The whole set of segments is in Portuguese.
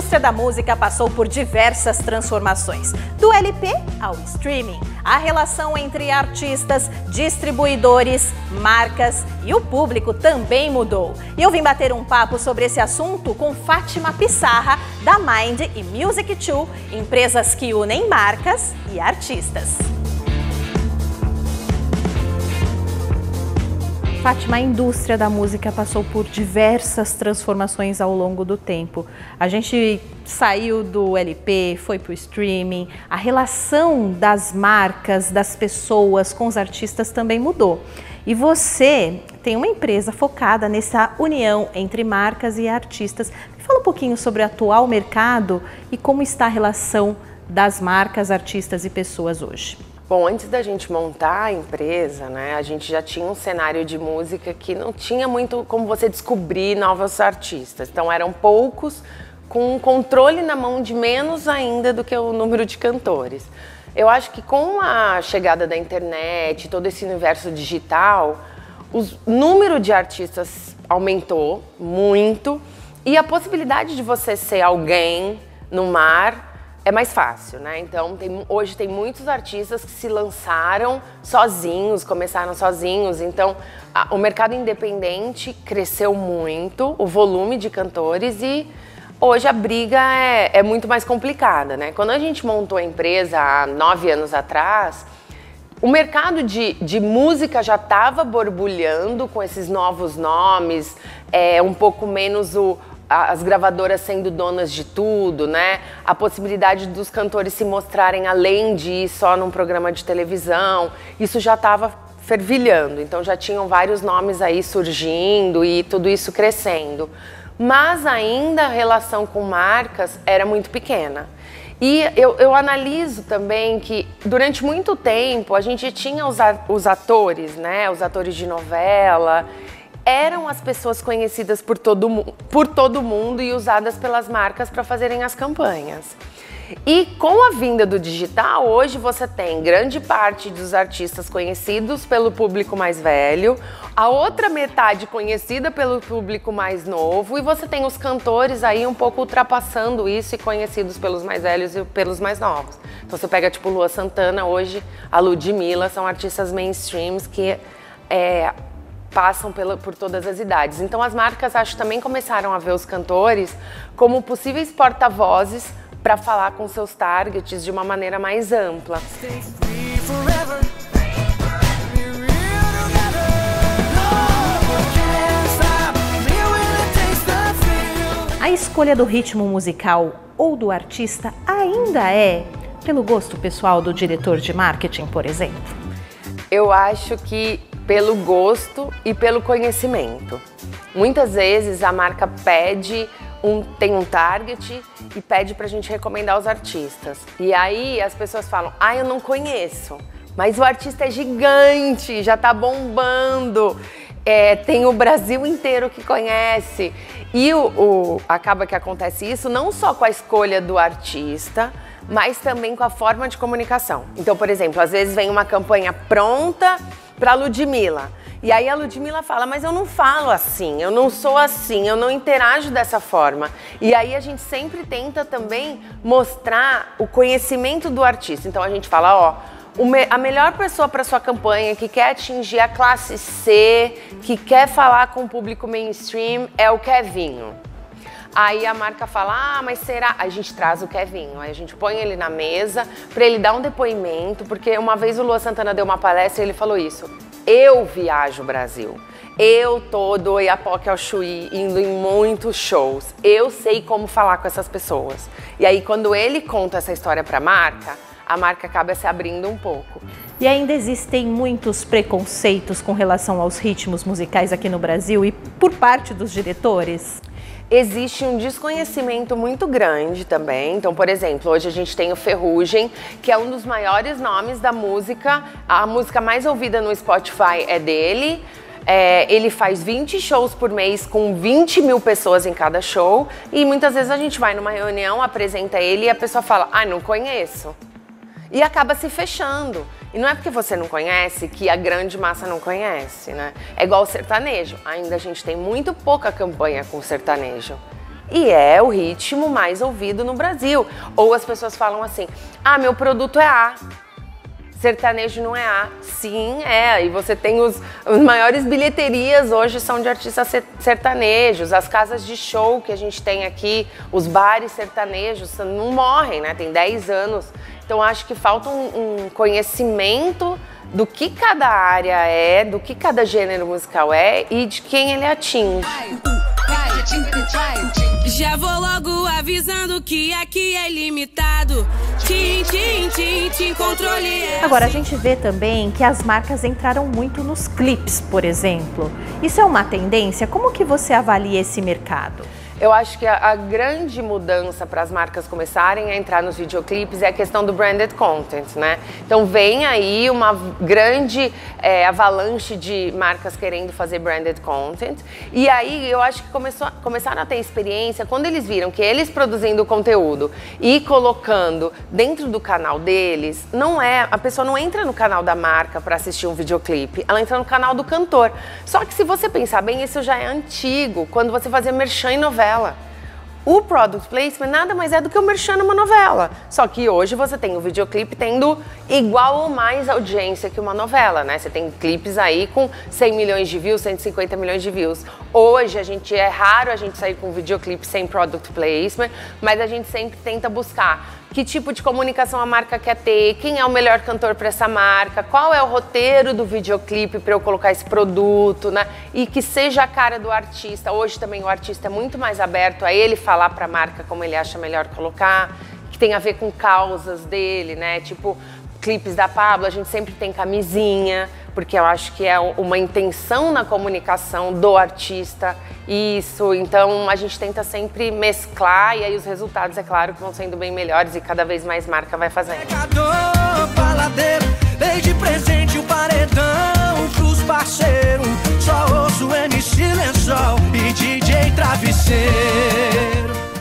indústria da música passou por diversas transformações, do LP ao streaming. A relação entre artistas, distribuidores, marcas e o público também mudou. E eu vim bater um papo sobre esse assunto com Fátima Pissarra, da Mind e Music 2, empresas que unem marcas e artistas. Fátima, a indústria da música passou por diversas transformações ao longo do tempo. A gente saiu do LP, foi para o streaming, a relação das marcas, das pessoas com os artistas também mudou. E você tem uma empresa focada nessa união entre marcas e artistas. Fala um pouquinho sobre o atual mercado e como está a relação das marcas, artistas e pessoas hoje. Bom, antes da gente montar a empresa, né, a gente já tinha um cenário de música que não tinha muito como você descobrir novos artistas. Então eram poucos, com um controle na mão de menos ainda do que o número de cantores. Eu acho que com a chegada da internet, todo esse universo digital, o número de artistas aumentou muito e a possibilidade de você ser alguém no mar é mais fácil, né? Então, tem, hoje tem muitos artistas que se lançaram sozinhos, começaram sozinhos. Então, a, o mercado independente cresceu muito, o volume de cantores e hoje a briga é, é muito mais complicada, né? Quando a gente montou a empresa há nove anos atrás, o mercado de, de música já estava borbulhando com esses novos nomes, é, um pouco menos o, as gravadoras sendo donas de tudo, né? A possibilidade dos cantores se mostrarem além de ir só num programa de televisão, isso já estava fervilhando. Então já tinham vários nomes aí surgindo e tudo isso crescendo. Mas ainda a relação com marcas era muito pequena. E eu, eu analiso também que durante muito tempo a gente tinha os, os atores, né? Os atores de novela eram as pessoas conhecidas por todo, por todo mundo e usadas pelas marcas para fazerem as campanhas. E com a vinda do digital, hoje você tem grande parte dos artistas conhecidos pelo público mais velho, a outra metade conhecida pelo público mais novo, e você tem os cantores aí um pouco ultrapassando isso e conhecidos pelos mais velhos e pelos mais novos. Então você pega tipo Lua Santana hoje, a Ludmilla, são artistas mainstreams que é, passam pela, por todas as idades. Então as marcas acho também começaram a ver os cantores como possíveis porta-vozes para falar com seus targets de uma maneira mais ampla. A escolha do ritmo musical ou do artista ainda é pelo gosto pessoal do diretor de marketing, por exemplo? Eu acho que pelo gosto e pelo conhecimento. Muitas vezes a marca pede um, tem um target e pede para a gente recomendar os artistas. E aí as pessoas falam: ah, eu não conheço, mas o artista é gigante, já está bombando. É, tem o Brasil inteiro que conhece. E o, o, acaba que acontece isso não só com a escolha do artista, mas também com a forma de comunicação. Então, por exemplo, às vezes vem uma campanha pronta para Ludmilla. E aí a Ludmilla fala, mas eu não falo assim, eu não sou assim, eu não interajo dessa forma. E aí a gente sempre tenta também mostrar o conhecimento do artista. Então a gente fala, ó, a melhor pessoa para sua campanha, que quer atingir a classe C, que quer falar com o público mainstream, é o Kevinho. Aí a marca fala: ah, mas será? A gente traz o Kevinho, aí a gente põe ele na mesa para ele dar um depoimento, porque uma vez o Lua Santana deu uma palestra e ele falou isso. Eu viajo o Brasil. Eu tô do Iapoque ao Chuí, indo em muitos shows. Eu sei como falar com essas pessoas. E aí, quando ele conta essa história para a marca, a marca acaba se abrindo um pouco. E ainda existem muitos preconceitos com relação aos ritmos musicais aqui no Brasil e por parte dos diretores? Existe um desconhecimento muito grande também. Então, por exemplo, hoje a gente tem o Ferrugem, que é um dos maiores nomes da música. A música mais ouvida no Spotify é dele. É, ele faz 20 shows por mês com 20 mil pessoas em cada show. E muitas vezes a gente vai numa reunião, apresenta ele e a pessoa fala: Ah, não conheço. E acaba se fechando. E não é porque você não conhece que a grande massa não conhece, né? É igual o sertanejo. Ainda a gente tem muito pouca campanha com o sertanejo. e é o ritmo mais ouvido no Brasil. Ou as pessoas falam assim: ah, meu produto é A. Sertanejo não é A. Sim, é. E você tem os, os maiores bilheterias hoje são de artistas sertanejos. As casas de show que a gente tem aqui, os bares sertanejos, não morrem, né? Tem 10 anos. Então acho que falta um, um conhecimento do que cada área é, do que cada gênero musical é e de quem ele atinge. Já vou logo avisando que aqui é limitado. Tim, tim, tim, tim, controle. Agora, a gente vê também que as marcas entraram muito nos clips, por exemplo. Isso é uma tendência? Como que você avalia esse mercado? Eu acho que a, a grande mudança para as marcas começarem a entrar nos videoclipes é a questão do branded content, né? Então vem aí uma grande é, avalanche de marcas querendo fazer branded content. E aí eu acho que começou, começaram a ter experiência quando eles viram que eles produzindo conteúdo e colocando dentro do canal deles, não é. A pessoa não entra no canal da marca para assistir um videoclipe, ela entra no canal do cantor. Só que se você pensar bem, isso já é antigo, quando você fazia merchan em novela novela. O product placement nada mais é do que o merchan numa novela. Só que hoje você tem o videoclipe tendo igual ou mais audiência que uma novela, né? Você tem clipes aí com 100 milhões de views, 150 milhões de views. Hoje a gente é raro a gente sair com um videoclipe sem product placement, mas a gente sempre tenta buscar que tipo de comunicação a marca quer ter, quem é o melhor cantor para essa marca, qual é o roteiro do videoclipe para eu colocar esse produto, né? E que seja a cara do artista. Hoje também o artista é muito mais aberto a ele falar para a marca como ele acha melhor colocar, que tem a ver com causas dele, né? Tipo, clipes da Pablo, a gente sempre tem camisinha, porque eu acho que é uma intenção na comunicação do artista. Isso, então a gente tenta sempre mesclar e aí os resultados, é claro, que vão sendo bem melhores e cada vez mais marca vai fazendo. desde presente o paredão só ouço MC Lençol e DJ Travesseiro.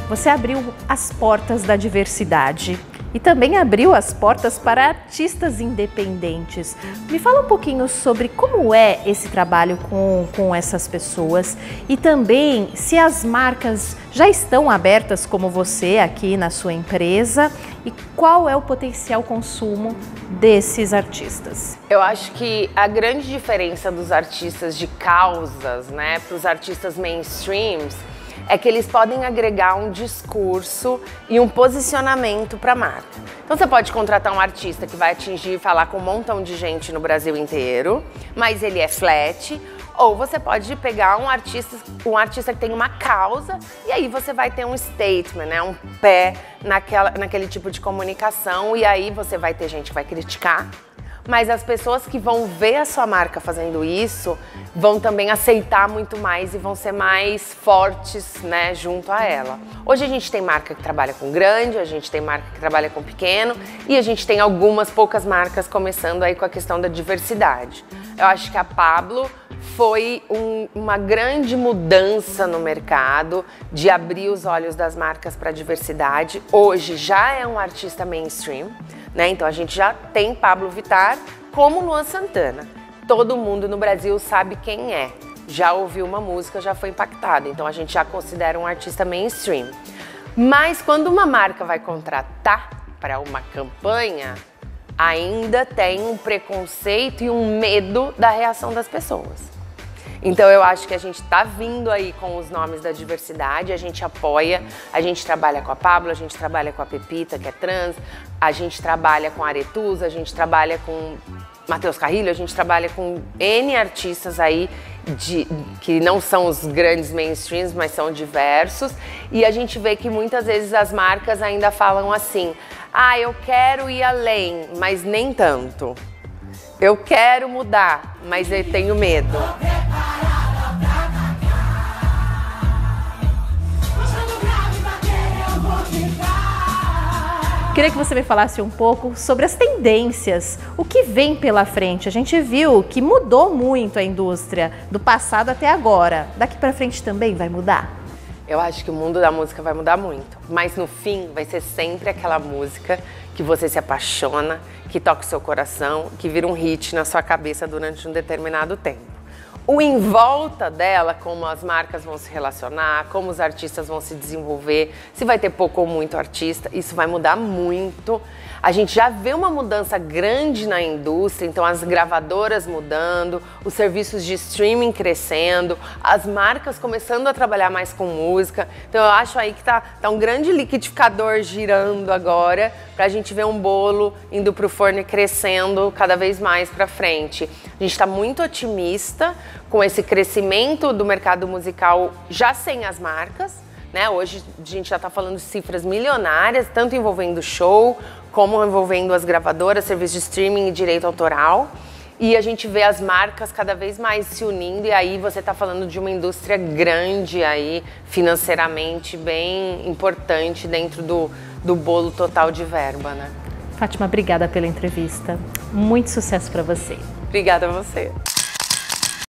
Você abriu as portas da diversidade e também abriu as portas para artistas independentes. Me fala um pouquinho sobre como é esse trabalho com, com essas pessoas e também se as marcas já estão abertas como você aqui na sua empresa e qual é o potencial consumo desses artistas? Eu acho que a grande diferença dos artistas de causas, né, para os artistas mainstreams é que eles podem agregar um discurso e um posicionamento para a marca. Então você pode contratar um artista que vai atingir e falar com um montão de gente no Brasil inteiro, mas ele é flat, ou você pode pegar um artista, um artista que tem uma causa e aí você vai ter um statement, né, um pé naquela, naquele tipo de comunicação e aí você vai ter gente que vai criticar, mas as pessoas que vão ver a sua marca fazendo isso vão também aceitar muito mais e vão ser mais fortes, né, junto a ela. Hoje a gente tem marca que trabalha com grande, a gente tem marca que trabalha com pequeno e a gente tem algumas poucas marcas começando aí com a questão da diversidade. Eu acho que a Pablo foi um, uma grande mudança no mercado de abrir os olhos das marcas para a diversidade. Hoje já é um artista mainstream. Né? Então a gente já tem Pablo Vittar como Luan Santana. Todo mundo no Brasil sabe quem é. Já ouviu uma música, já foi impactado. Então a gente já considera um artista mainstream. Mas quando uma marca vai contratar para uma campanha, ainda tem um preconceito e um medo da reação das pessoas. Então eu acho que a gente está vindo aí com os nomes da diversidade, a gente apoia, a gente trabalha com a Pablo, a gente trabalha com a Pepita, que é trans, a gente trabalha com a Aretusa, a gente trabalha com Matheus Carrilho, a gente trabalha com N artistas aí de, que não são os grandes mainstreams, mas são diversos. E a gente vê que muitas vezes as marcas ainda falam assim: ah, eu quero ir além, mas nem tanto. Eu quero mudar, mas eu tenho medo. Queria que você me falasse um pouco sobre as tendências, o que vem pela frente. A gente viu que mudou muito a indústria do passado até agora. Daqui para frente também vai mudar? Eu acho que o mundo da música vai mudar muito, mas no fim vai ser sempre aquela música que você se apaixona, que toca o seu coração, que vira um hit na sua cabeça durante um determinado tempo. O em volta dela, como as marcas vão se relacionar, como os artistas vão se desenvolver, se vai ter pouco ou muito artista, isso vai mudar muito. A gente já vê uma mudança grande na indústria, então as gravadoras mudando, os serviços de streaming crescendo, as marcas começando a trabalhar mais com música. Então eu acho aí que tá, tá um grande liquidificador girando agora para a gente ver um bolo indo para o forno e crescendo cada vez mais para frente. A gente está muito otimista com esse crescimento do mercado musical já sem as marcas. Né? Hoje a gente já está falando de cifras milionárias, tanto envolvendo show, como envolvendo as gravadoras, serviços de streaming e direito autoral. E a gente vê as marcas cada vez mais se unindo e aí você está falando de uma indústria grande aí, financeiramente bem importante dentro do, do bolo total de verba, né? Fátima, obrigada pela entrevista. Muito sucesso para você. Obrigada a você.